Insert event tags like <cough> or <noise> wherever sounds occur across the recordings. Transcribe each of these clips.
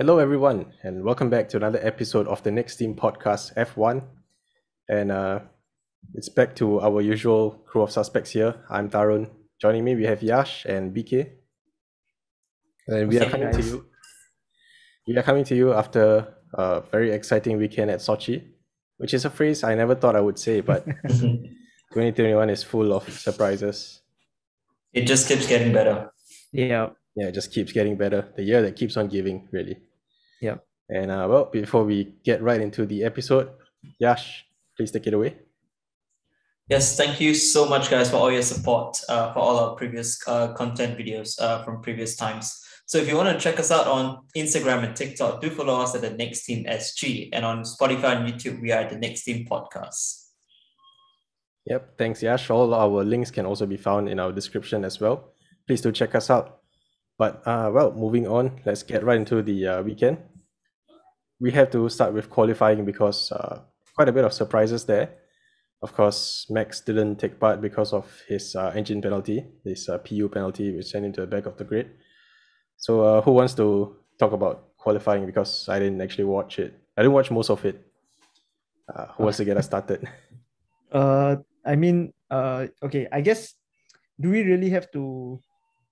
Hello, everyone, and welcome back to another episode of the Next Team podcast F1. And uh, it's back to our usual crew of suspects here. I'm Tarun. Joining me, we have Yash and BK. And we are What's up, coming to you. We are coming to you after a very exciting weekend at Sochi, which is a phrase I never thought I would say, but <laughs> 2021 is full of surprises. it just keeps getting better. Yeah. Yeah, it just keeps getting better. The year that keeps on giving, really. Yeah. And uh, well, before we get right into the episode, Yash, please take it away. Yes, thank you so much, guys, for all your support uh, for all our previous uh, content videos uh, from previous times. So if you want to check us out on Instagram and TikTok, do follow us at the Next Team SG, and on Spotify and YouTube, we are at the Next Team Podcast. Yep, thanks, Yash. All our links can also be found in our description as well. Please do check us out. But uh, well, moving on, let's get right into the uh, weekend. We have to start with qualifying because uh, quite a bit of surprises there. Of course, Max didn't take part because of his uh, engine penalty, his uh, PU penalty, which sent him to the back of the grid. So, uh, who wants to talk about qualifying? Because I didn't actually watch it. I didn't watch most of it. Uh, who wants to get us started? <laughs> Uh, I mean, uh, okay. I guess do we really have to?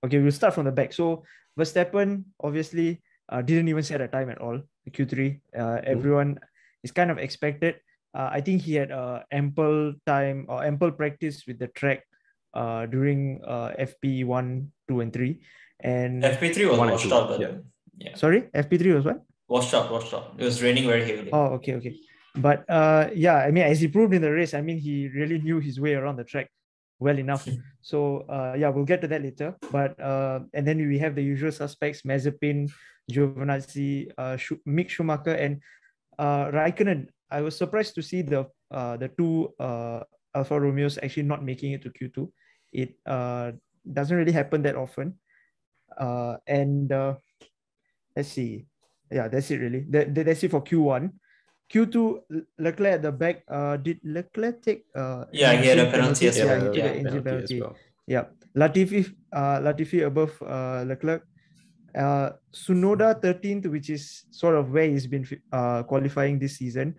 Okay, we'll start from the back. So Verstappen obviously uh, didn't even set a time at all. The Q3. Uh, everyone is kind of expected. Uh, I think he had uh, ample time or ample practice with the track uh, during uh, FP one, two, and three. And FP3 was One washed out, but yeah. yeah, sorry, FP three was what? washed out, washed out. It was raining very heavily. Oh, okay, okay. But uh, yeah, I mean, as he proved in the race, I mean, he really knew his way around the track well enough. so uh, yeah, we'll get to that later. But uh, and then we have the usual suspects: Mazepin, Giovinazzi, uh, Schu- Mick Schumacher, and uh, Raikkonen. I was surprised to see the uh, the two uh, Alfa Romeos actually not making it to Q2. It uh, doesn't really happen that often. Uh, and uh, let's see. Yeah, that's it really. That, that- that's it for Q1. Q2, Leclerc at the back. Uh, did Leclerc take? Uh, Yeah, he had a penalty as Yeah, he took Yeah, an engine penalty penalty. as well. Yeah, Latifi, uh, Latifi above uh, Leclerc. Uh, Tsunoda 13th, which is sort of where he's been uh, qualifying this season.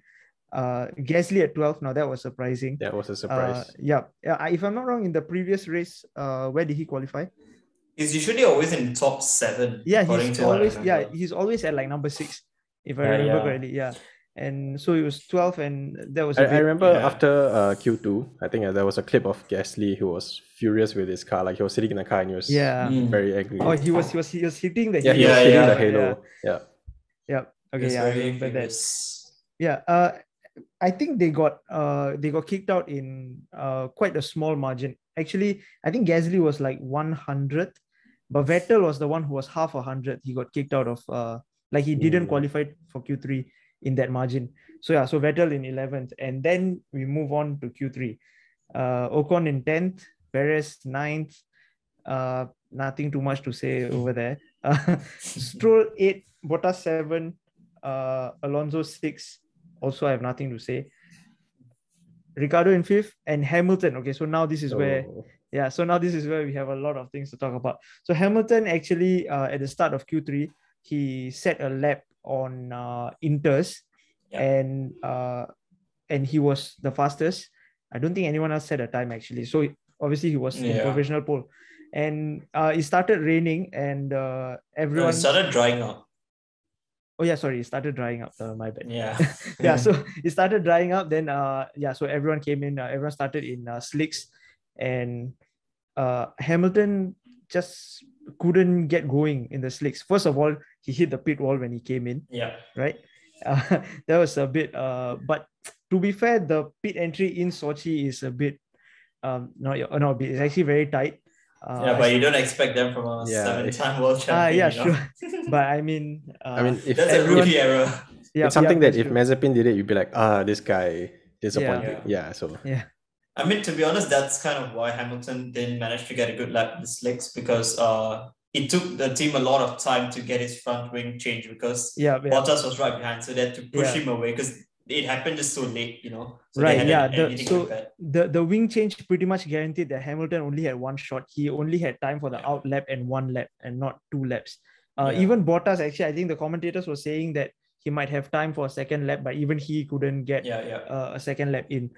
Uh, Gasly at 12th. Now that was surprising. That was a Uh, surprise. yeah, yeah. If I'm not wrong, in the previous race, uh, where did he qualify? He's usually always in top seven. Yeah, according he's to always yeah he's always at like number six, if I Yeah, remember yeah. correctly. Yeah, and so it was 12, and that was I, a I bit, remember yeah. after uh, Q2, I think uh, there was a clip of Gasly who was furious with his car. Like he was sitting in the car and he was yeah. Mm. very angry. Oh, he was he was he was hitting the yeah, he heel. Yeah, yeah, the yeah. halo. Yeah. Yeah. Okay. He's Yeah, I very remember that. Yeah. Uh, I think they got uh they got kicked out in uh quite a small margin. Actually, I think Gasly was like one hundredth, but Vettel was the one who was half a hundred. He got kicked out of uh like he didn't Mm. qualify for Q three in that margin. So yeah, so Vettel in eleventh, and then we move on to Q three. Uh, Ocon in tenth, Perez 9th. Uh, nothing too much to say over there. Uh, <laughs> Stroll eight, Bottas seven, uh, Alonso six. Also, I have nothing to say. Ricciardo in fifth and Hamilton. Okay, so now this is where yeah, so now this is where we have a lot of things to talk about. So Hamilton actually uh, at the start of Q3, he set a lap on uh, Inters Yeah. and uh, and he was the fastest. I don't think anyone else set a time actually. So obviously he was in Yeah. provisional pole. And uh, it started raining and uh, everyone started drying up. oh yeah sorry it started drying up uh, my bad Yeah. <laughs> yeah so <laughs> it started drying up then uh yeah so everyone came in uh, everyone started in uh, slicks and uh hamilton just couldn't get going in the slicks first of all he hit the pit wall when he came in yeah. right uh, <laughs> that was a bit uh but to be fair the pit entry in sochi is a bit um not not it's actually very tight uh, Yeah, but you don't expect them from a Yeah. seven-time world Ah, champion. yeah, you know? <laughs> but i mean uh, I mean, if That's a everyone- rookie error. yeah, it's something yeah, that if that's true. Mazepin did it, you'd be like, ah, this guy disappointing. Yeah. Yeah. so yeah I mean, to be honest, that's kind of why Hamilton didn't manage to get a good lap in the slicks because uh, it took the team a lot of time to get his front wing changed because yeah, yeah. Bottas was right behind, so they had to push Yeah. him away because it happened just so late, you know. So Right, yeah, the- so- the the wing change pretty much guaranteed that Hamilton only had one shot. He only had time for the Yeah. out lap and one lap and not two laps. Uh, Yeah. Even Bottas, actually, I think the commentators were saying that he might have time for a second lap, but even he couldn't get Yeah, yeah. uh, a second lap in.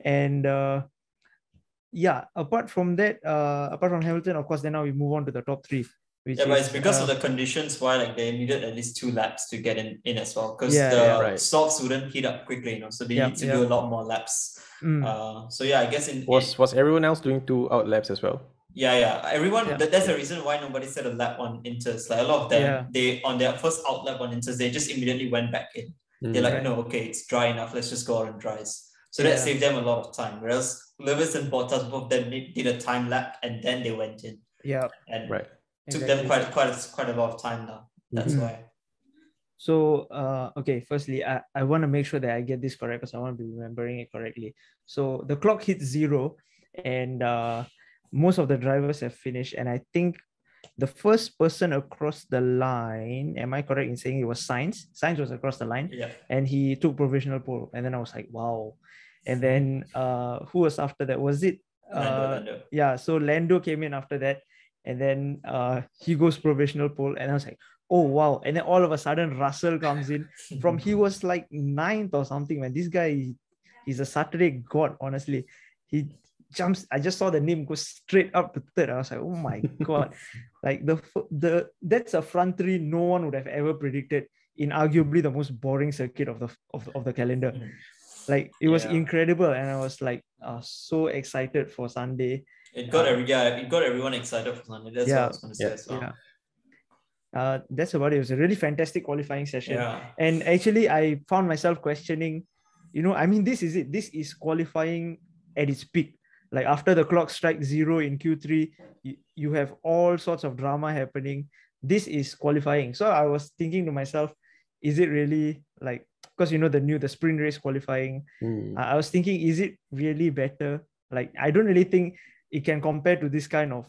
And uh, yeah, apart from that, uh, apart from Hamilton, of course, then now we move on to the top three. Which Yeah, but it's because uh, of the conditions why like they needed at least two laps to get in, in as well. Because Yeah, the yeah. Right. softs wouldn't heat up quickly, you know. So they Yeah, need to yeah. do a lot more laps. mm, Uh, so yeah, I guess in Was was everyone else doing two out laps as well? yeah, yeah. Everyone Yeah. that, that's the reason why nobody said a lap on Inters. Like a lot of them, Yeah. they on their first out lap on Inters, they just immediately went back in. They're Mm. like, Right. no, okay, it's dry enough. Let's just go out and dries. So that saved them a lot of time. Whereas Lewis and Bottas, both of them did did a time lap and then they went in, yeah, and Right. took exactly. them quite quite a, quite a lot of time now. That's Mhm. why. So, uh, okay, firstly, I, I want to make sure that I get this correct because I want to be remembering it correctly. So the clock hits zero, and uh, most of the drivers have finished. And I think the first person across the line, am I correct in saying it was Sainz? Sainz was across the line, Yeah. and he took provisional pole. And then I was like, wow. And then uh, who was after that? Was it? Lando, Uh, Lando. yeah, so Lando came in after that, and then uh, he goes provisional pole, and I was like, oh wow! And then all of a sudden, Russell comes in from he was like ninth or something. Man, this guy, he's a Saturday god. Honestly, he jumps. I just saw the name go straight up to third. I was like, oh my god! <laughs> like the the that's a front three no one would have ever predicted in arguably the most boring circuit of the of, of the calendar. Like it was Yeah. incredible, and I was like uh, so excited for Sunday. It got Uh, every yeah, it got everyone excited for Sunday. That's what I was gonna say as well. Yeah. Uh, that's about it. It was a really fantastic qualifying session. Yeah. And actually, I found myself questioning, you know, I mean, this is it. This is qualifying at its peak. Like after the clock strikes zero in Q3, you, you have all sorts of drama happening. This is qualifying. So I was thinking to myself, is it really like, because you know, the new, the sprint race qualifying, Mm. I I was thinking, is it really better? Like, I don't really think it can compare to this kind of,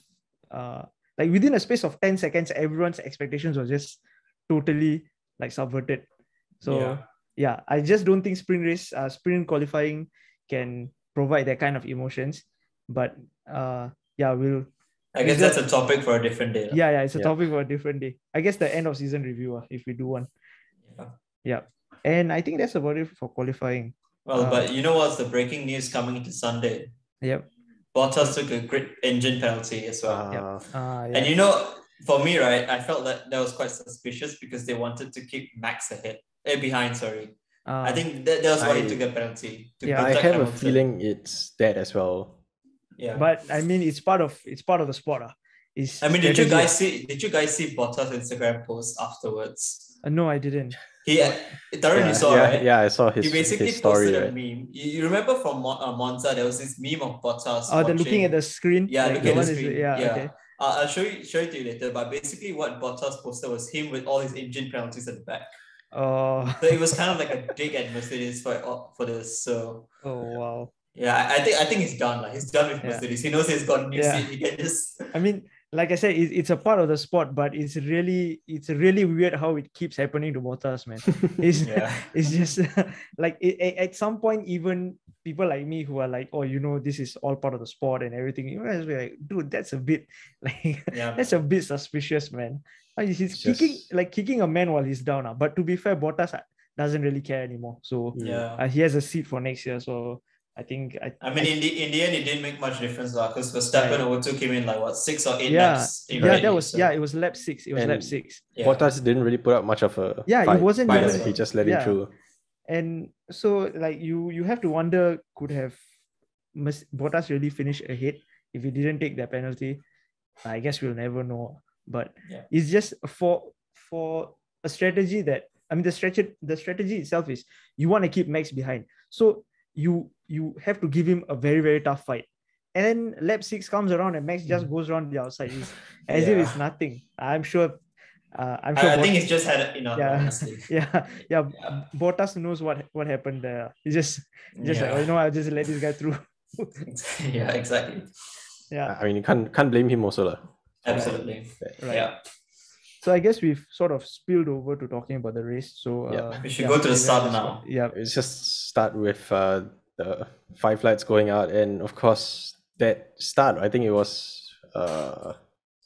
uh, like within a space of 10 seconds, everyone's expectations were just totally like subverted. So, Yeah. yeah, I just don't think sprint race, uh, sprint qualifying can provide that kind of emotions. But, uh, yeah, we'll, I guess Is that's a topic for a different day. lah. yeah, yeah, it's a Yeah. topic for a different day. I guess the end of season review, uh, if we do one. Yeah. Yeah. And I think that's about it for qualifying. Well, Uh, but you know what's the breaking news coming into Sunday? Yep. Bottas took a grid engine penalty as well. Yep. Uh, yeah. And you know, for me, right, I felt that that was quite suspicious because they wanted to keep Max ahead, eh, behind. Sorry, I Uh, think that, that was why I- he took a penalty to Yeah. I protect have a feeling it's that as well. Yeah, but I mean, it's part of it's part of the sport. Uh. It's I mean, did you strategy. guys see? Did you guys see Bottas Instagram post afterwards? Uh, no, I didn't. He, Darren, yeah, you saw yeah, right? yeah, I saw his, he basically his story. posted a Right? meme. You, you remember from Mon- uh, Monza, there was this meme of Bottas. Oh, they're looking at the screen. Yeah, like look the at the one is- screen. yeah, Yeah. okay. Uh, I'll show you show it to you later. But basically, what Bottas posted was him with all his engine penalties at the back. Oh, So it was kind of like a dig at Mercedes for for this. So oh wow. yeah, I, I think I think he's done. Like he's done with Yeah. Mercedes. He knows he's got a new Yeah. seat. He can just I mean, like I said, it, it's a part of the sport, but it's really it's really weird how it keeps happening to Bottas, man. <laughs> It's yeah. <laughs> it's just <laughs> like it, it- at some point, even people like me who are like, oh, you know, this is all part of the sport and everything. You guys be like, dude, that's a bit like Yeah. that's a bit suspicious, man. He's It's kicking just- like kicking a man while he's down. Uh. But to be fair, Bottas doesn't really care anymore. So Yeah. uh, he has a seat for next year. So I think I, I mean, in the in the end, it didn't make much difference, lah. Because Verstappen Right. overtook him in like what six or eight yeah, laps. yeah, already, that was so, yeah, it was lap six. It was lap six. yeah. Bottas didn't really put up much of a Yeah, it wasn't Fight even- He just let Yeah. it through. And so like you you have to wonder could have Mas- Bottas really finished ahead if he didn't take that penalty? I guess we'll never know. But Yeah. it's just for for a strategy that I mean the strategy the strategy itself is you want to keep Max behind. So you you have to give him a very very tough fight. And then lap six comes around and Max just goes around the outside. It's, as if it's nothing. I'm sure. Uh, I'm sure. I, I think he's just had enough. Yeah. Honestly. yeah, <laughs> yeah. Yeah. Bottas knows what what happened there. He just just like, oh, you know, I'll just let this guy through. <laughs> yeah, exactly. yeah. I mean, you can't can't blame him also. lah. Absolutely. Right. Yeah. So I guess we've sort of spilled over to talking about the race. So Yeah. uh, We should yeah, go to the start I'll now. Yeah. Let's just start with uh, the five lights going out, and of course that start. I think it was uh,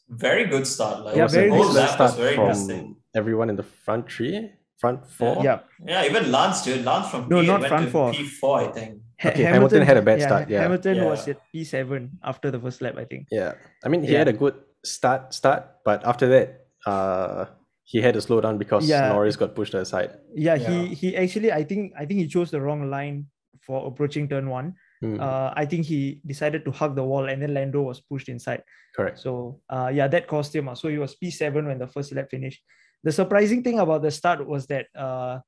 very good start. Like Yeah, it was a very whole good lap start was very from interesting. everyone in the front three, front four. Yeah. Yeah, even Lance, dude. Lance from No, P8 not went front to four. P4, I think. Okay, Hamilton had a bad yeah, start, yeah. Hamilton was at P7 after the first lap, I think. Yeah, I mean he Yeah. had a good start, start, but after that, uh, he had to slow down because Yeah. Norris got pushed aside. Yeah, Yeah. he he actually I think I think he chose the wrong line for approaching turn one. Hmm, Uh, I think he decided to hug the wall and then Lando was pushed inside. correct. So uh, yeah, that cost him. uh, So he was P7 when the first lap finished. The surprising thing about the start was that uh,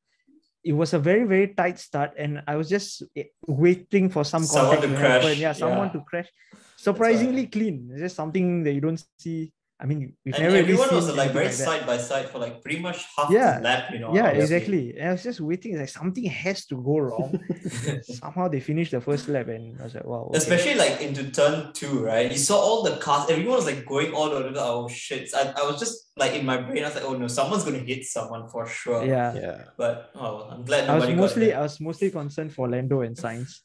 it was a very, very tight start, and I was just waiting for some Someone contact to happen. crash, Yeah, someone yeah. to crash. Surprisingly clean. It's just something that you don't see. I mean, we've And never really everyone seen was like very like side by side for like pretty much half Yeah. the lap, you know. Yeah, honestly. exactly. And I was just waiting. Like something has to go wrong. <laughs> Somehow they finished the first lap, and I was like, wow. okay. Especially like into turn two, right? You saw all the cars, everyone was like going all over the oh shit. I, I was just like in my brain, I was like, oh no, someone's gonna hit someone for sure. yeah. Yeah, But oh I'm glad I was mostly got I was mostly concerned for Lando and Sainz.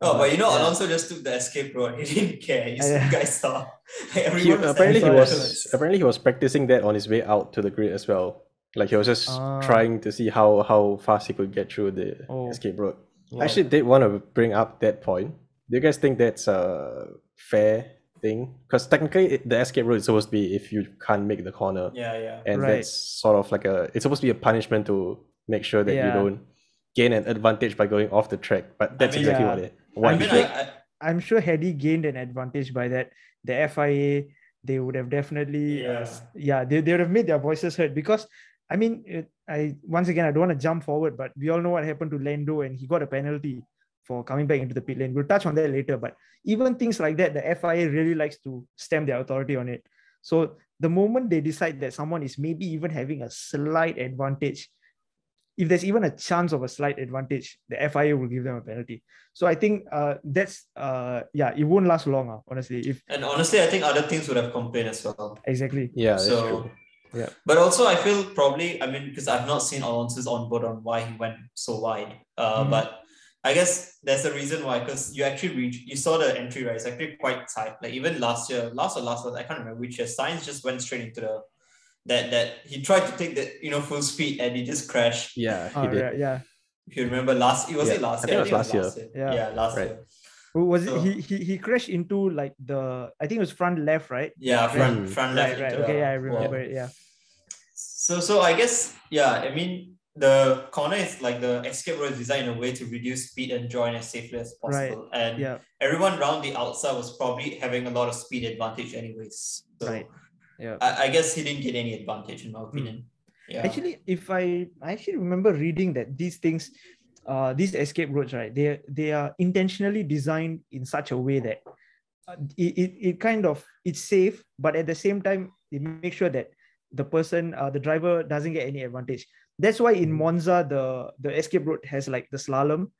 Oh, but you know, Yeah. Alonso just took the escape road. <laughs> He didn't care. You, Yeah. guys saw. <laughs> Like, he, everyone was apparently he was apparently he was practicing that on his way out to the grid as well. Like he was just Ah. trying to see how how fast he could get through the Oh. escape road. Wow. I actually did want to bring up that point. Do you guys think that's a fair thing? Because technically, it- the escape route is supposed to be if you can't make the corner, Yeah, yeah. and Right. that's sort of like a. It's supposed to be a punishment to make sure that you don't gain an advantage by going off the track. But that's mean, exactly yeah. what it. What I it mean, did. I, I'm sure had he gained an advantage by that, the FIA they would have definitely uh, Yeah. s- yeah they, they would have made their voices heard because I mean it, I once again I don't want to jump forward but we all know what happened to Lando and he got a penalty for coming back into the pit lane. We'll touch on that later, but even things like that, the FIA really likes to stamp their authority on it. So the moment they decide that someone is maybe even having a slight advantage, if there's even a chance of a slight advantage, the FIA will give them a penalty. So I think uh, that's uh, yeah, it won't last long, uh, honestly. If and honestly, I think other teams would have complained as well. exactly, yeah, so. Yeah. But also, I feel probably, I mean, because I've not seen Alonso's onboard on why he went so wide. Uh, Mhm. But I guess there's a reason why, because you actually reach, you saw the entry, right? It's actually quite tight. Like even last year, last or last year, I can't remember which year, Sainz just went straight into the, that, that he tried to take the, you know, full speed and he just crashed. Yeah, he uh, did. yeah, yeah. If you remember last, it was Yeah, it last I think it was last year. Yeah. Yeah, last Right. year. Was So- it? He, he he crashed into like the I think it was front left, right? Yeah, front, Mm. front left. Right, right. Okay, yeah, I remember it. Yeah. So, so I guess, yeah, I mean, the corner is like the escape road is designed in a way to reduce speed and join as safely as possible. Right. And Yeah. everyone around the outside was probably having a lot of speed advantage anyways. So Right. Yeah. I, I guess he didn't get any advantage in my opinion. Yeah. Actually, if I I actually remember reading that these things, uh, these escape roads, right? They they are intentionally designed in such a way that uh, it, it it kind of it's safe, but at the same time, they make sure that the person, uh, the driver, doesn't get any advantage. That's why in Monza the the escape road has like the slalom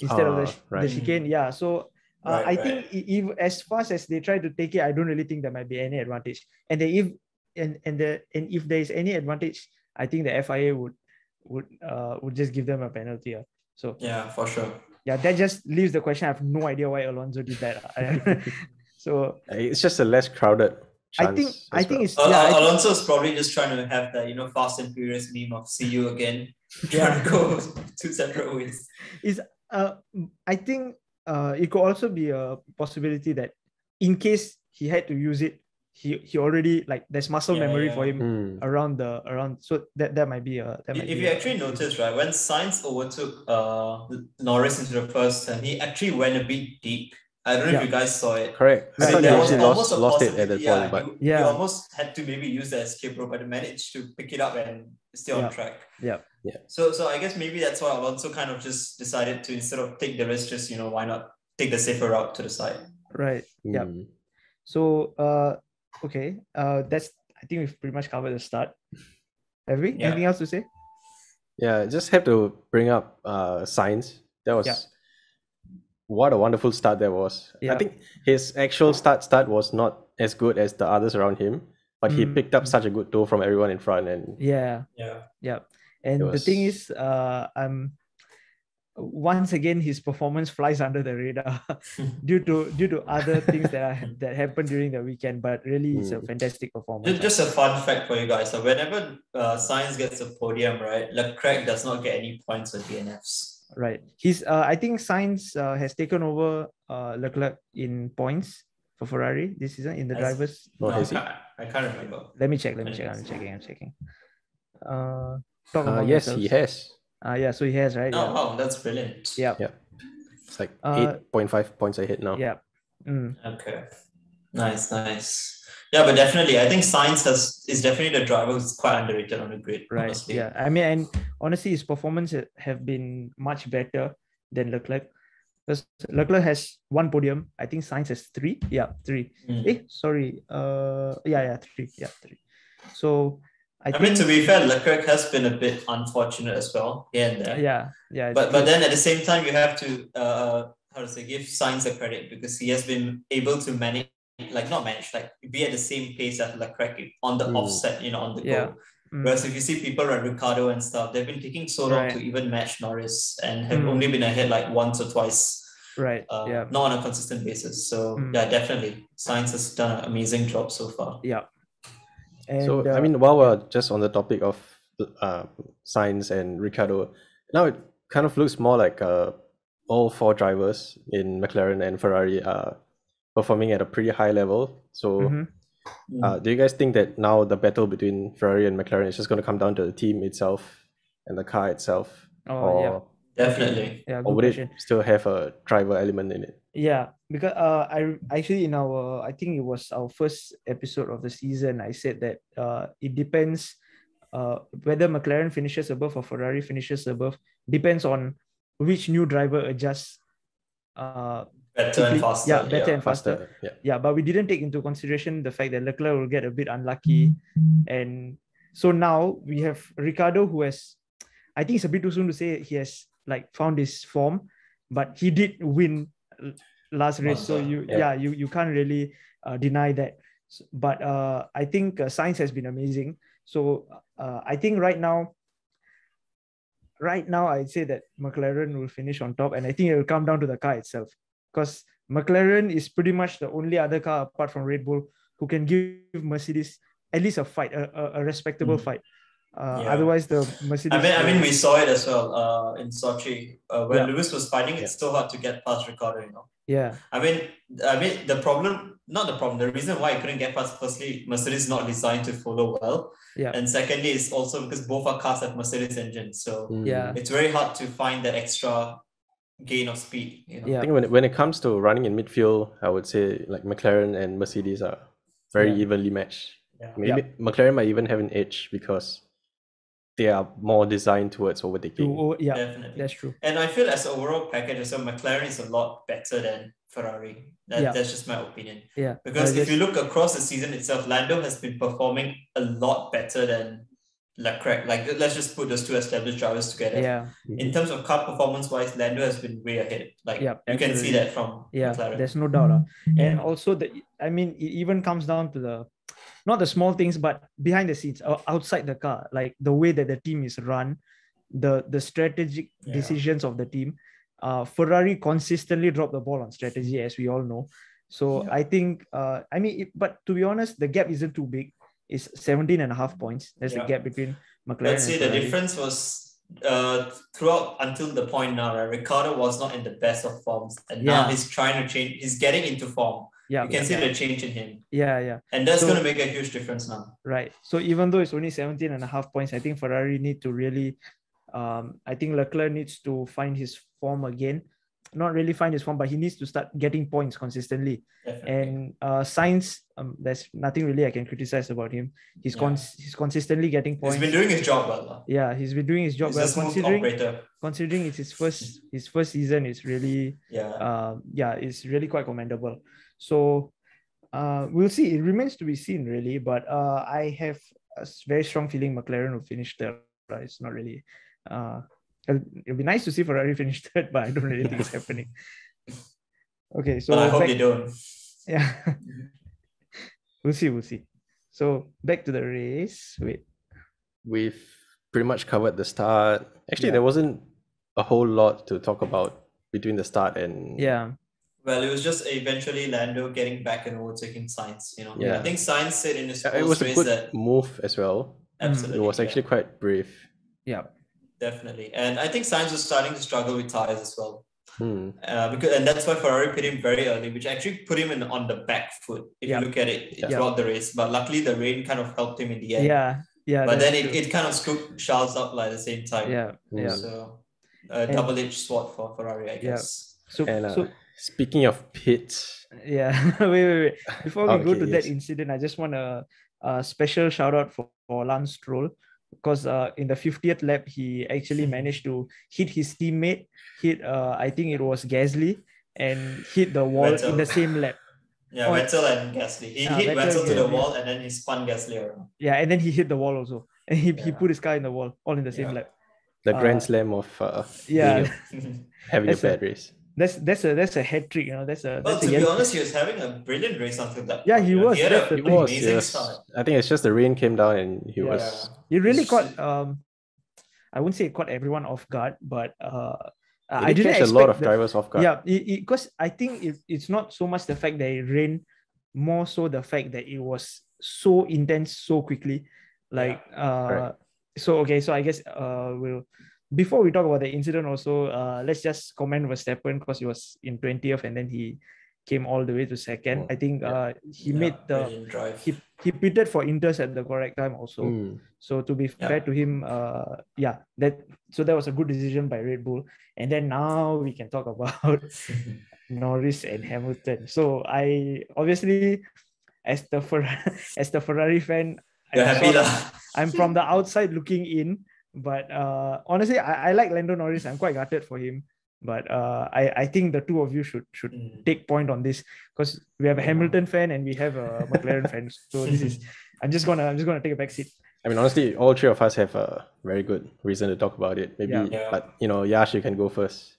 instead of the, Ah, sh- the chicane. Yeah, so. Uh, Right, I think if as fast as they try to take it, I don't really think there might be any advantage. And if and and the and if there is any advantage, I think the FIA would would uh would just give them a penalty. uh. So yeah, for sure. yeah, that just leaves the question. I have no idea why Alonso did that. uh. <laughs> so It's just a less crowded. I think I as think it's Al- yeah, I Al- think- Alonso's probably just trying to have the you know fast and furious meme of see you again. <laughs> Yeah. Go <laughs> two separate ways. uh, I think uh, it could also be a possibility that in case he had to use it, he he already like there's muscle Yeah, memory yeah. for him Hmm. around the around. So that that might be a that might If be you a- actually notice, right, when Sainz overtook uh Norris into the first turn, he actually went a bit deep. I don't know Yeah. if you guys saw it. Correct. I Right, there was almost lost, a lost it at that possibility, point, yeah, but you, Yeah. you almost had to maybe use the escape rope, but managed to pick it up and stay Yeah. on track. Yeah. Yeah. So so I guess maybe that's why Alonso kind of just decided to instead of take the risk, just you know, why not take the safer route to the side? right. Yeah. hmm. So uh okay. Uh that's I think we've pretty much covered the start. Have we? Yeah. Anything else to say? Yeah, just have to bring up uh Sainz. That was Yeah. what a wonderful start that was. yeah. I think his actual start start was not as good as the others around him, but he Mm. picked up such a good tool from everyone in front and Yeah. Yeah. Yeah. And It the thing is, uh I'm once again his performance flies under the radar <laughs> <laughs> due to due to other things that are <laughs> that happened during the weekend. But really, it's a Mm. fantastic performance. Just, a fun fact for you guys. So whenever uh, Sainz gets a podium, right, Leclerc does not get any points for DNFs. Right. He's uh, I think Sainz uh, has taken over uh, Leclerc in points for Ferrari this season in the drivers. No, I, can't, I can't remember. Let me check. Let me check. I'm checking. I'm checking. Uh, talk Uh, about yes, he has. Uh, yeah. So he has right. Oh, yeah. wow, that's brilliant. Yeah. Yeah. It's like Uh, 8.5 points ahead now. Yeah. Mm, Okay. Nice, nice. Yeah, but definitely, I think Sainz has is definitely the driver who's quite underrated on the grid. right. honestly. Yeah. I mean, and honestly, his performance have been much better than Leclerc. Because Leclerc has one podium. I think Sainz has three. Yeah, three. Mm. Eh, sorry. Uh, yeah, yeah, three. Yeah, three. So I, I think. mean, to be fair, Leclerc has been a bit unfortunate as well here and there. yeah, yeah. But but then at the same time, you have to uh how to say give Sainz a credit because he has been able to manage like not manage like be at the same pace as Leclerc on the Mm. offset, you know, on the Yeah. go. Mm. Whereas if you see people like Ricciardo and stuff, they've been taking so long Right. to even match Norris and have Mm. only been ahead like once or twice, right. uh, yeah. not on a consistent basis. So Mm. yeah, definitely, Sainz has done an amazing job so far. Yeah. And, so I uh, mean, while we're just on the topic of uh, Sainz and Ricciardo, now it kind of looks more like uh, all four drivers in McLaren and Ferrari are performing at a pretty high level. So, mhm. Mm. uh, do you guys think that now the battle between Ferrari and McLaren is just going to come down to the team itself and the car itself, oh or, yeah, definitely. yeah. or would question. it still have a driver element in it? Yeah, because uh, I actually in our I think it was our first episode of the season. I said that uh, it depends uh whether McLaren finishes above or Ferrari finishes above depends on which new driver adjusts. Uh, Better and faster. yeah, better and faster. Yeah. yeah, but we didn't take into consideration the fact that Leclerc will get a bit unlucky, and so now we have Ricciardo who has, I think it's a bit too soon to say he has like found his form, but he did win l- last race, so you yeah. yeah, you you can't really uh, deny that. But uh, I think uh, Sainz has been amazing. So uh, I think right now. Right now, I'd say that McLaren will finish on top, and I think it will come down to the car itself because McLaren is pretty much the only other car apart from Red Bull who can give Mercedes at least a fight, a, a, a respectable Mm. fight. Uh, Yeah. Otherwise, the Mercedes. I mean, I mean, we saw it as well uh, in Sochi uh, when Yeah. Lewis was fighting. It's Yeah. still hard to get past Ricciardo. You know, yeah, I mean, I mean, the problem, not the problem. The reason why I couldn't get past, firstly, Mercedes is not designed to follow well, Yeah. and secondly, is also because both our cars have Mercedes engines, so Mm. yeah, it's very hard to find that extra gain of speed. You know? yeah. I think when it, when it comes to running in midfield, I would say like McLaren and Mercedes are very Yeah. evenly matched. Yeah. Maybe McLaren might even have an edge because they are more designed towards overtaking. To- oh, yeah, definitely. that's true. And I feel as an overall package, so McLaren is a lot better than Ferrari. That, Yeah. That's just my opinion. Yeah, Because if you look across the season itself, Lando has been performing a lot better than Leclerc. Like let's just put those two established drivers together. yeah, In terms of car performance wise, Lando has been way ahead. Like Yeah, you can see that from yeah. McLaren. There's no doubt. ah. And Yeah. also the, I mean, it even comes down to the, not the small things, but behind the scenes, or outside the car, like the way that the team is run, the the strategic Yeah. decisions of the team. Uh, Ferrari consistently dropped the ball on strategy, as we all know. So Yeah. I think, uh, I mean, it, but to be honest, the gap isn't too big. It's 17 and a half points. That's the Yeah. gap between McLaren Let's say the difference was uh throughout until the point now, right? Ricciardo was not in the best of forms, and now Yeah. he's trying to change. He's getting into form. Yeah, You can yeah, see the change in him, yeah, yeah. and that's So- going to make a huge difference now. Right. So even though it's only 17 and a half points, I think Ferrari need to really, um, I think Leclerc needs to find his form again. Not really find his form, but he needs to start getting points consistently. Definitely. And uh, Sainz, um, there's nothing really I can criticize about him. He's Yeah. cons- he's consistently getting points. he's been doing his job well. yeah, he's been doing his job He's well. Considering operator. considering it's his first his first season, it's really Yeah. uh, yeah, it's really quite commendable. So uh, we'll see. It remains to be seen, really. But uh, I have a very strong feeling McLaren will finish third. It's not really. Uh, it'll, it'll be nice to see Ferrari <laughs> finish third, but I don't really think it's <laughs> happening. Okay, so but I hope back- they don't. yeah, <laughs> we'll see. We'll see. So back to the race. Wait. We've pretty much covered the start. Actually, Yeah. there wasn't a whole lot to talk about between the start and Yeah. Well, it was just eventually Lando getting back and overtaking Sainz. You know, Yeah. I think Sainz said in his Yeah, it was a good that move as well. absolutely It was yeah, actually quite brave. Yeah. definitely, and I think Sainz was starting to struggle with tires as well. Hmm. Uh, because and that's why Ferrari put him very early, which actually put him in on the back foot if Yeah. you look at it Yeah. throughout the race. But luckily, the rain kind of helped him in the end. Yeah. Yeah. but then it, true. it kind of scooped Charles up like at the same time. yeah. Yeah. So a double-edged sword for Ferrari, I Yeah. guess. So, And uh, so speaking of pits, Yeah, <laughs> wait, wait, wait. Before we go Okay, to that incident, I just want a, a special shout out for, for Lance Stroll because uh, in the 50th lap, he actually <laughs> managed to hit his teammate, hit, uh, I think it was Gasly, and hit the wall in the same lap. <laughs> Yeah, Oh, Vettel and Gasly. He Ah, hit Vettel, Vettel to the Gasly. wall and then he spun Gasly around. Yeah, and then he hit the wall also. And he, he put his car in the wall, all in the same Yeah. lap. the Uh, grand slam of uh, Yeah, being a- having a That's a- bad race. That's that's a that's a hat trick, you know. That's a well, that's to a be yellow- honest, he was having a brilliant race until that. Yeah, he was, He had that's the an It was, amazing yes. start. I think it's just the rain came down and he was It really caught um I wouldn't say it caught everyone off guard, but uh it I did didn't catch a lot of the- drivers off guard. Yeah, because I think it, it's not so much the fact that it rained, more so the fact that it was so intense so quickly. Like uh Correct. so okay, so I guess uh we'll before we talk about the incident also, uh let's just comment Verstappen because he was in 20th and then he came all the way to second. Oh, I think uh he Yeah, made the he, he pitted for Inters at the correct time also. Hmm. So to be Yeah. fair to him, uh, yeah, that so that was a good decision by Red Bull. And then now we can talk <laughs> about <laughs> Norris and Hamilton. So I obviously, as the Fer- <laughs> as the Ferrari fan, You're I'm happy sort of-. I'm from the outside looking in. But uh, honestly, I, I like Lando Norris. I'm quite gutted for him. But uh, I I think the two of you should should Mm. take point on this because we have a Hamilton fan and we have a McLaren fan. <laughs> So this is I'm just gonna I'm just gonna take a back seat. I mean, honestly, all three of us have a very good reason to talk about it. Maybe, Yeah. Yeah. but you know, Yash, you can go first.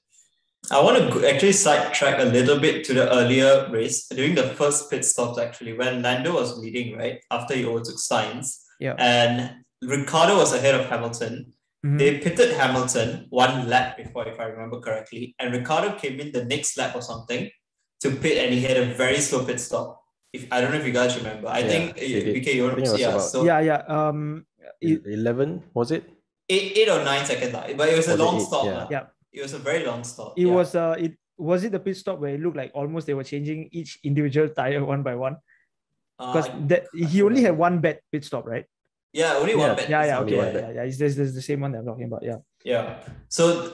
I want to actually sidetrack a little bit to the earlier race during the first pit stops. Actually, when Lando was leading, right after he overtook Sainz, Yeah. and Ricciardo was ahead of Hamilton. Mhm. They pitted Hamilton one lap before, if I remember correctly, and Ricciardo came in the next lap or something to pit, and he had a very slow pit stop. If I don't know if you guys remember, I Yeah, think he did. BK, you I think it want was yeah, about- so yeah, yeah. Um, it- Eleven was it? eight, eight or nine seconds, but it was a Was it long eight? stop. Yeah. Yeah. It was a very long stop. it yeah. was uh, it was it the pit stop where it looked like almost they were changing each individual <laughs> tire one by one Uh, because I- that he only had one bad pit stop, right? Yeah, only one Yeah. bet. Yeah, yeah, okay, yeah, yeah, yeah. It's, this, this is the same one that I'm talking about. Yeah, Yeah. So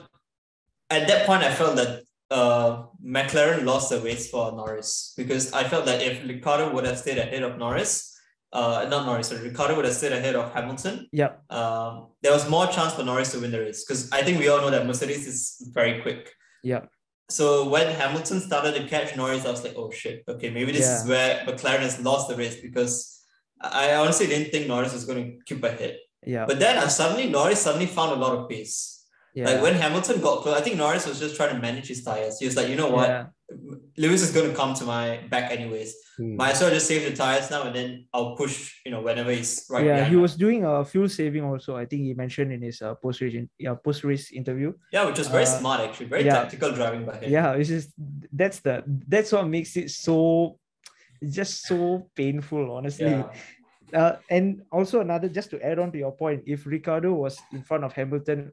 at that point, I felt that uh, McLaren lost the race for Norris because I felt that if Ricciardo would have stayed ahead of Norris, uh, not Norris, sorry, Ricciardo would have stayed ahead of Hamilton, yeah, um, there was more chance for Norris to win the race because I think we all know that Mercedes is very quick. yeah, So when Hamilton started to catch Norris, I was like, oh shit, okay, maybe this is where McLaren has lost the race because I honestly didn't think Norris was going to keep ahead. yeah, But then uh, suddenly Norris suddenly found a lot of pace. yeah. Like when Hamilton got close, I think Norris was just trying to manage his tires. He was like, you know what, Yeah, Lewis is going to come to my back anyways. Hmm. Might as well just save the tires now, and then I'll push. You know, whenever he's right. yeah, he was doing a fuel saving also. I think he mentioned in his uh, post race yeah, post race interview. Yeah, which was very uh, smart actually. Very yeah. tactical driving by him. Yeah, it's just that's the that's what makes it so it's just so painful, honestly. Yeah. Uh, and also another just to add on to your point, if Ricciardo was in front of Hamilton,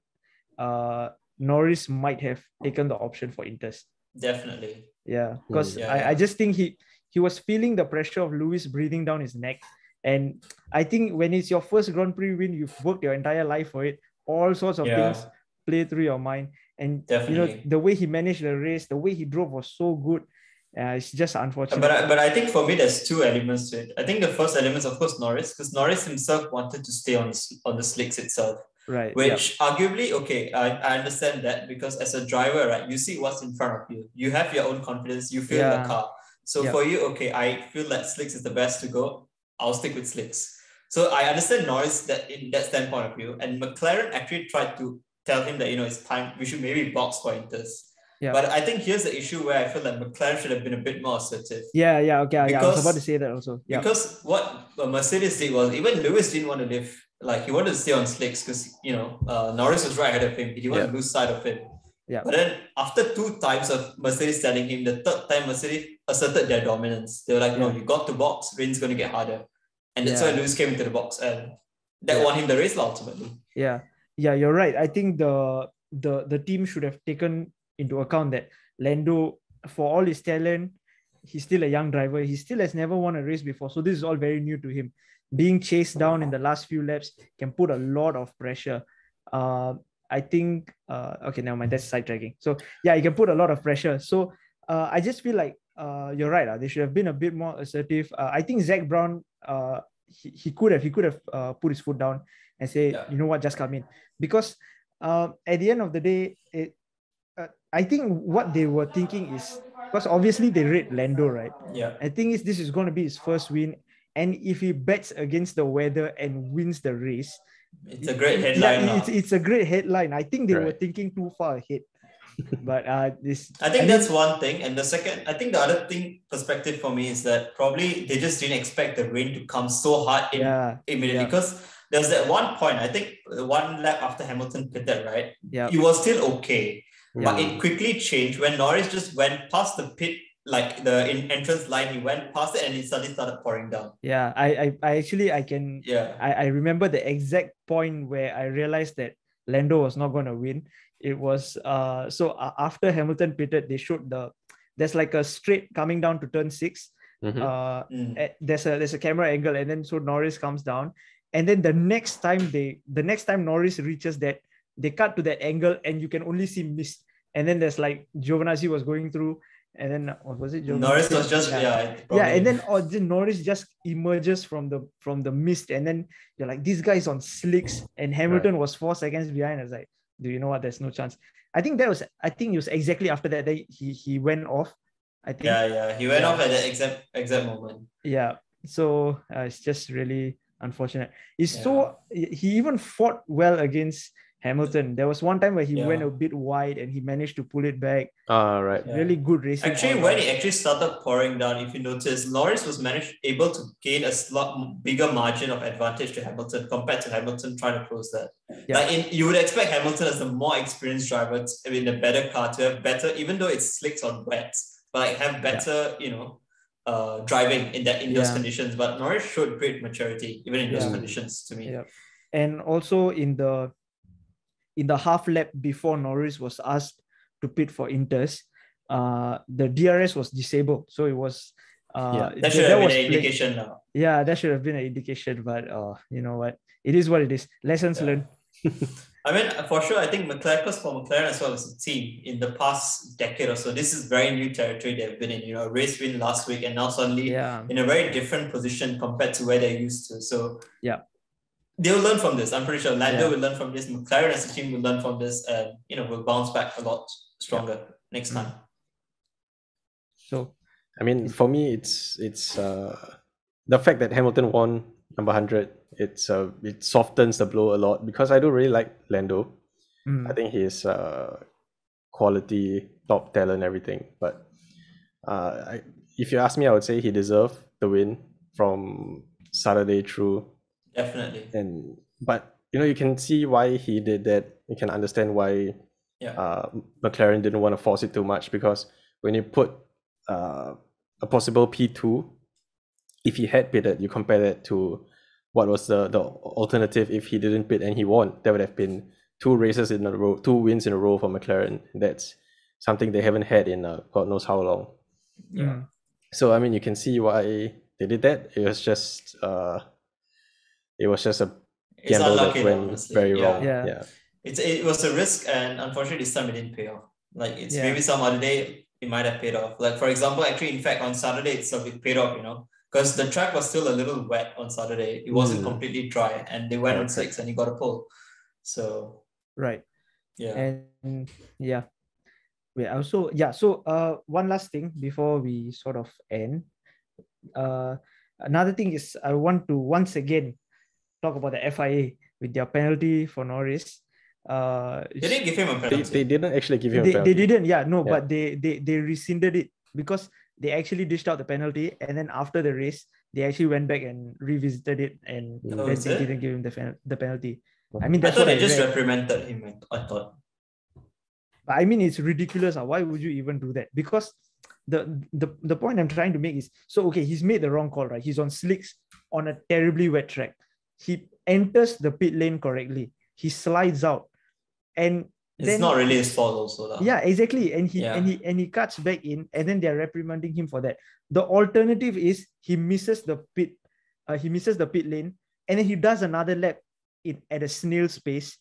uh, Norris might have taken the option for Inters. Definitely. Yeah, because. Yeah, I, yeah. I just think he he was feeling the pressure of Lewis breathing down his neck. And I think when it's your first Grand Prix win, you've worked your entire life for it. All sorts of Yeah. things play through your mind. And you know, the way he managed the race, the way he drove was so good. Uh, it's just unfortunate. But I, but I think for me, there's two elements to it. I think the first element is of course Norris, because Norris himself wanted to stay on on the slicks itself. right. yeah. Which arguably, okay, I, I understand that because as a driver, right, you see what's in front of you. You have your own confidence, you feel Yeah. the car. So Yeah. for you, okay, I feel that slicks is the best to go. I'll stick with slicks. So I understand Norris that in that standpoint of view. And McLaren actually tried to tell him that you know it's time we should maybe box for Inters. Yeah. But I think here's the issue where I feel that McLaren should have been a bit more assertive. Yeah, yeah, okay. yeah, I was about to say that also. Yeah. Because what Mercedes did was even Lewis didn't want to live like he wanted to stay on slicks because you know uh, Norris was right ahead of him. He didn't want Yeah. to lose sight of him. Yeah. But then after two times of Mercedes telling him, the third time Mercedes asserted their dominance. They were like, no, you got to box, rain's gonna get harder. And that's Yeah. why Lewis came into the box and that Yeah. won him the race ultimately. Yeah, yeah, you're right. I think the the the team should have taken into account that Lando, for all his talent, he's still a young driver. He still has never won a race before, so this is all very new to him. Being chased down in the last few laps can put a lot of pressure. Uh, I think. Uh, okay, never mind. That's sidetracking. So yeah, it can put a lot of pressure. So uh, I just feel like uh, you're right. Uh, they should have been a bit more assertive. Uh, I think Zak Brown. Uh, he, he could have he could have uh, put his foot down and say, Yeah. you know what, just come in. Because at the end of the day, it I think what they were thinking is because obviously they rate Lando, right? Yeah. I think is this is going to be his first win, and if he bets against the weather and wins the race, It's a great headline. lah. it's, it's a great headline. I think they were thinking too far ahead, <laughs> but uh, this I think mean, that's one thing. And the second, I think the other thing perspective for me is that probably they just didn't expect the rain to come so hard in, yeah, immediately yeah. because there's that one point, I think one lap after Hamilton pitted, right? yeah, It was still okay. But it quickly changed when Norris just went past the pit, like the in entrance line, he went past it and it suddenly started pouring down. yeah. I, I, I actually I can Yeah. I, I remember the exact point where I realized that Lando was not going to win. It was uh so uh, after Hamilton pitted, they showed the there's like a straight coming down to turn six. Mhm. Uh, Mm. there's a there's a camera angle, and then so Norris comes down, and then the next time they the next time Norris reaches that, they cut to that angle, and you can only see mist. And then there's like Giovinazzi was going through, and then what was it? Norris was just yeah. yeah yeah and then or then norris just emerges from the from the mist and then you're like this guy's on slicks and hamilton was four seconds behind i was like do you know what there's no chance i think that was i think it was exactly after that that he he went off i think yeah, yeah. He went Yeah. off at that exact exact moment. yeah so uh, it's just really unfortunate it's so he even fought well against hamilton there was one time where he Yeah. went a bit wide and he managed to pull it back Ah, right. Yeah. really good racing Actually, when around. it actually started pouring down, if you notice, Norris was managed able to gain a lot bigger margin of advantage to Hamilton compared to Hamilton trying to close that. Yeah. Like in, you would expect Hamilton as the more experienced driver to- in a better car to have better, even though it's slicks on wet, but like have better, you know, uh, driving in that in those Yeah. conditions. But Norris showed great maturity even in those conditions to me. Yeah. and also in the in the half lap before Norris was asked to pit for Inters, uh, the DRS was disabled, so it was. Uh, That should have been an indication now. Yeah, that should have been an indication, but uh, you know what? It is what it is. Lessons Yeah. learned. <laughs> I mean, for sure, I think McLaren, because for McLaren as well as a team in the past decade or so, this is very new territory they've been in. You know, a race win last week and now suddenly Yeah, in a very different position compared to where they're used to. So Yeah. They'll learn from this. I'm pretty sure Lando Yeah. will learn from this. McLaren as a team will learn from this, and you know, will bounce back a lot stronger next Mm. time. so I mean, for me, it's it's uh, the fact that Hamilton won number hundred. It's uh, it softens the blow a lot because I do really like Lando. mm, I think he's uh, quality, top talent, everything. But uh, I, if you ask me, I would say he deserved the win from Saturday through. Definitely. And but you know, you can see why he did that. You can understand why Yeah. uh, McLaren didn't want to force it too much because when you put uh, a possible P2, if he had pitted, you compare that to what was the, the alternative if he didn't pit and he won. There would have been two races in a row, two wins in a row for McLaren. That's something they haven't had in uh, God knows how long. Yeah. So I mean, you can see why they did that. It was just uh, it was just a It's gamble that went honestly. very Yeah. wrong. Yeah. yeah. It's it was a risk, and unfortunately, this time it didn't pay off. Like it's Yeah. maybe some other day it might have paid off. Like for example, actually, in fact, on Saturday itself it paid off. You know, because the track was still a little wet on Saturday. It wasn't Mm. completely dry, and they went on six, and he got a pull. So right. yeah, And yeah. Wait, also yeah. So uh, one last thing before we sort of end. Uh, another thing is I want to once again talk about the FIA with their penalty for Norris. Uh, they didn't give him a penalty. they didn't actually give him a they, penalty. they didn't, yeah, no, Yeah. but they, they they rescinded it because they actually dished out the penalty, and then after the race, they actually went back and revisited it, and Oh, they it? didn't give him the pen- the penalty. I Okay. mean, I that's thought what they I just read. reprimanded him. I, I thought. But I mean, it's ridiculous. ah. Why would you even do that? Because the, the the point I'm trying to make is so okay, he's made the wrong call, right? He's on slicks on a terribly wet track. He enters the pit lane correctly. He slides out. And It's then not really his fault also. lah. yeah, exactly. And he Yeah. and he and he cuts back in, and then they're reprimanding him for that. The alternative is he misses the pit, uh, he misses the pit lane, and then he does another lap in at a snail's pace.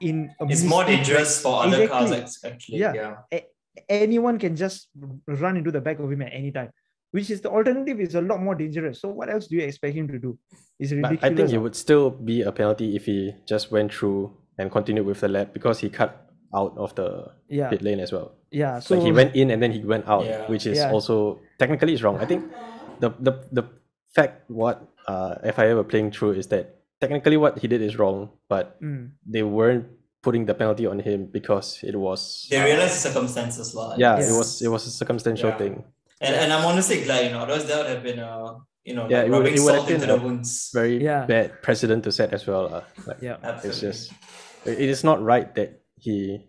In a It's more dangerous for other cars Exactly. ex- actually. Yeah. Yeah. track. Anyone can just run into the back of him at any time. Which is the alternative is a lot more dangerous. So what else do you expect him to do? It's But. I think it ah. would still be a penalty if he just went through and continued with the lap because he cut out of the yeah, pit lane as well. yeah. So like he went in and then he went out, Yeah. which is Yeah. also technically is wrong. I think the the the fact what uh FIA were playing through is that technically what he did is wrong, but Mm, they weren't putting the penalty on him because it was They realized the circumstances. lah. yeah, Yes. it was it was a circumstantial Yeah. thing. And, and I'm honestly glad, you know, otherwise that would have been uh you know Yeah, like it would- rubbing it would have salt into been the a wounds. Very Yeah. bad precedent to set as well. Uh, like yeah. it's just it it is not right that he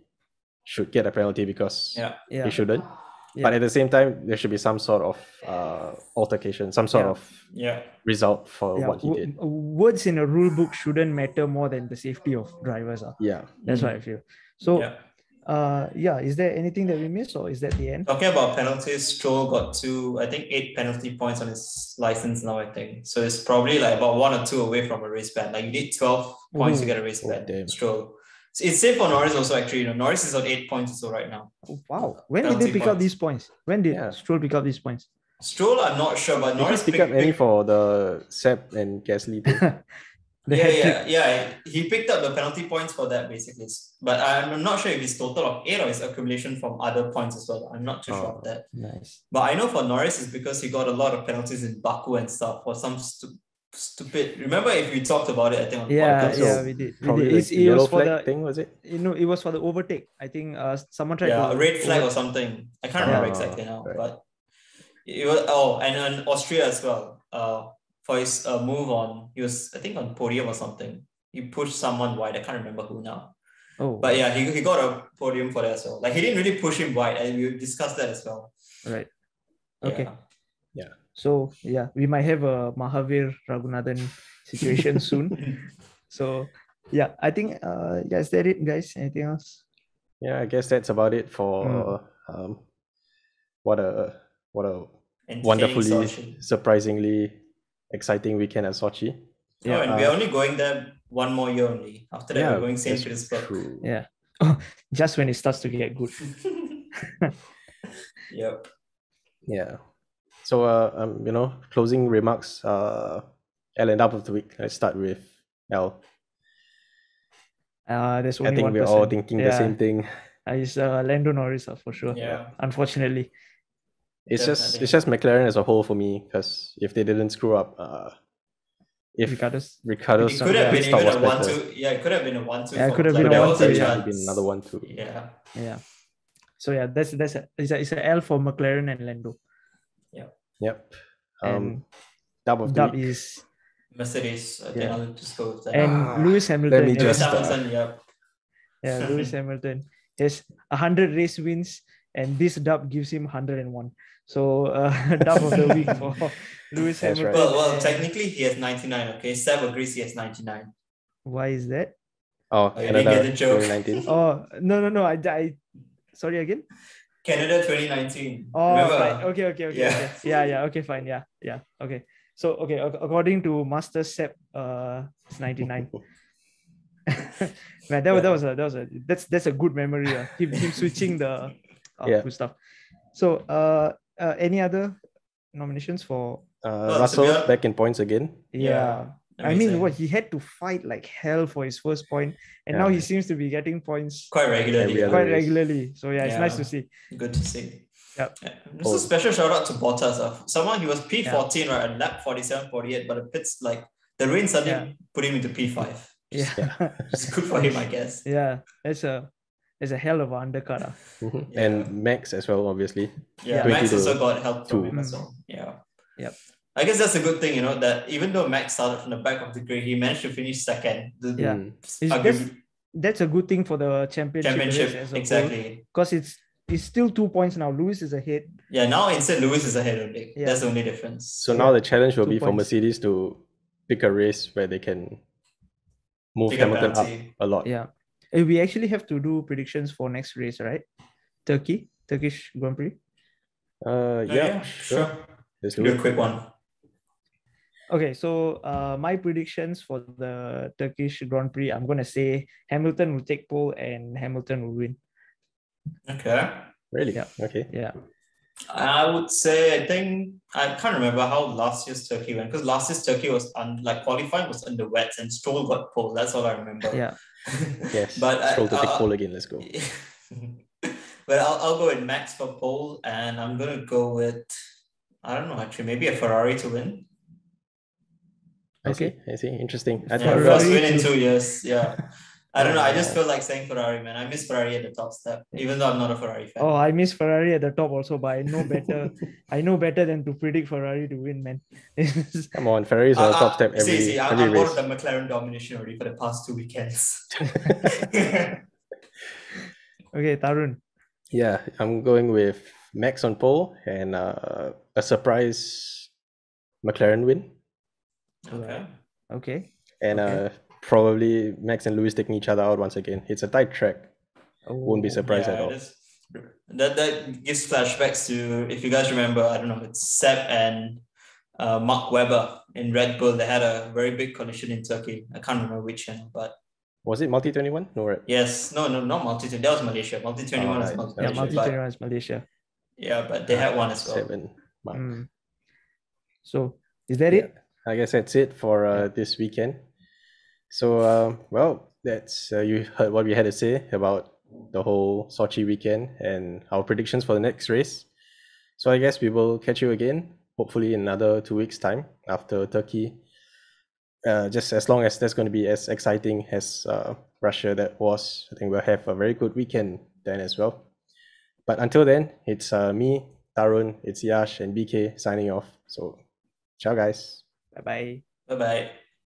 should get a penalty because Yeah. Yeah. he shouldn't. Yeah. But at the same time, there should be some sort of uh, altercation, some sort Yeah. of Yeah. result for yeah, what he wo- did. words in a rule book shouldn't matter more than the safety of drivers. ah. Yeah. That's what I feel. So, Yeah. Uh, yeah, is there anything that we missed, or is that the end? Talking about penalties, Stroll got two, I think eight penalty points on his license now, I think. So it's probably like about one or two away from a race ban. Like you need 12 points to get a race Oh, ban. damn. Stroll. It's, it's same for Norris also, actually. You know, Norris is on eight points or so right now. Oh, wow, when did they Penalty pick up these points? When did Yeah. Stroll pick up these points? Stroll, I'm not sure, but Did Norris he pick up pick- any pick- for the Seb and Gasly <laughs> thing? The yeah, hat-trick. yeah, yeah. He picked up the penalty points for that basically. But I'm not sure if it's total of eight or it's accumulation from other points as well. I'm not too sure Oh. of that. Nice. But I know for Norris is because he got a lot of penalties in Baku and stuff for some stu- stupid. Remember if we talked about it, I think on the Yeah, podcast. so yeah, we did. We did. like It's, it yellow was for flag the, thing, was it? you know, it was for the overtake. I think uh, someone tried yeah, to a red flag over- or something. I can't remember Yeah. exactly now, Right. but it was oh, and in Austria as well. Uh, for his uh, move on, he was I think on podium or something. He pushed someone wide. I can't remember who now. Oh, But yeah, he, he got a podium for that as well. Like he didn't really push him wide, and we discussed that as well. right. Okay. Yeah. So yeah, we might have a Mahaveer Raghunathan situation <laughs> soon. So yeah, I think uh yeah, is that it, guys? Anything else? Yeah, I guess that's about it for Hmm. um what a what a wonderfully Sochi. surprisingly exciting weekend at Sochi. Yeah, Yeah, and we're only going there one more year only. After that, we're going St. Petersburg. true. Yeah. <laughs> Just when it starts to get good. <laughs> yep. Yeah. So uh um you know closing remarks uh L and up of the week. Let's start with L. Uh there's I think one we're all person. thinking the same thing. Uh, it's uh, Lando Norris uh, for sure. Yeah. Unfortunately. It's just it's just McLaren as a whole for me because if they didn't screw up, uh, if Ricciardo's Ricciardo's It could have been stop even was a one better, two. Yeah, it could have been a one two. Yeah, it could have McLaren. been a There one was two, there yeah. should have been chance. another one too. Yeah. yeah. So yeah, that's that's a, it's a it's a L for McLaren and Lando. Yeah. Yep. And Um, dub of the Dub week. is Mercedes. I think Yeah. I'll just go with that. and Ah, Lewis Hamilton. me yeah. Lewis uh, Hamilton, yeah. Yeah, Lewis <laughs> Hamilton has 100 race wins, and this dub gives him 101. So, uh, <laughs> dub of the week for <laughs> Lewis That's right. Well, well, technically he has 99, okay? Seb agrees he has 99. Why is that? Oh, Oh, you Canada get the joke. 2019. <laughs> Oh, no, no, no. I, I sorry again. Canada 2019. Oh, Remember? fine. Okay, okay, okay. Yeah. Yeah. okay. Yeah, yeah. Okay, fine. Yeah, yeah. Okay. So, okay, according to Master Seb, uh, it's 99. Man, that, was that was a that was a that's that's a good memory. Uh, him, him switching the uh, Yeah. good stuff. So, uh, uh, any other nominations for? Uh, Well, Russell be back in points again. Yeah, I mean, amazing. what he had to fight like hell for his first point, and now he seems to be getting points Quite regularly. Quite race. regularly. So yeah, it's nice to see. Good to see. Yep. Yeah. Just Oh. a special shout out to Bottas. Uh. Someone he was P14 right at lap 47, 48, but the pits like the rain suddenly Yeah. put him into P5. Yeah, <laughs> It's good for him, I guess. yeah. That's a that's a hell of an undercut. ah. <laughs> Mhm. Yeah. And Max as well, obviously. Yeah, 20 Max also got help from two. him as Mm. well. Yeah. Yep. I guess that's a good thing, you know, that even though Max started from the back of the grid, he managed to finish second. The, Yeah. Mm. It's- arguably- that's a good thing for the championship, Championship, exactly. Because it's it's still two points now. Lewis is ahead. Yeah, now instead Lewis is ahead of Nick. Yeah. That's the only difference. So now the challenge will Two be for. Mercedes to pick a race where they can move Pick Hamilton up a lot. Yeah. Eh, we actually have to do predictions for next race, right? Turkey, Turkish Grand Prix. Uh, Oh, yeah, sure. sure. Let's do Do a quick one. Okay, so uh, my predictions for the Turkish Grand Prix, I'm gonna say Hamilton will take pole and Hamilton will win. Okay. Really? Yeah. Okay. Yeah. I would say I think I can't remember how last year's Turkey went because last year's Turkey was un, like qualifying was under wets and Stroll got pole. That's all I remember. Yeah. <laughs> Yes. but I, Stroll to I- pole again. Let's go. <laughs> but I'll, I'll go with Max for pole, and I'm gonna go with I don't know actually maybe a Ferrari to win. I see. Okay. I see. Interesting. I Yeah, first win in two years. Yeah. <laughs> I don't know. I just feel like saying Ferrari, man. I miss Ferrari at the top step, even though I'm not a Ferrari fan. Oh, I miss Ferrari at the top also, but I know better. <laughs> I know better than to predict Ferrari to win, man. <laughs> come on, Ferraris are Uh, the top uh, step every see, see, I- every I'm more race. of the McLaren domination already for the past two weekends. <laughs> okay, Tarun. Yeah, I'm going with Max on pole and uh, a surprise McLaren win, okay. Okay. and Okay. uh, probably Max and Lewis taking each other out once again. It's a tight track. Won't be Oh, surprised at all. it is. That that gives flashbacks to if you guys remember, I don't know, it's Seb and uh, Mark Webber in Red Bull. They had a very big collision in Turkey. I can't remember which channel, but Was it multi twenty one? No, right? yes, no, no, not multi. twenty. That was Malaysia. Multi twenty one Oh, was right. multi Yeah, Malaysia. multi but, twenty one is Malaysia. yeah, but they had one as well. Seven. mark. Mm. So is that Yeah. it? I guess that's it for uh, this weekend. So, uh, well, that's uh, you heard what we had to say about the whole Sochi weekend and our predictions for the next race. So, I guess we will catch you again, hopefully in another two weeks' time after Turkey. Uh, just as long as that's going to be as exciting as uh, Russia that was, I think we'll have a very good weekend then as well. But until then, it's uh, me, Tarun, it's Yash, and BK signing off. So, ciao, guys. Bye bye. Bye bye.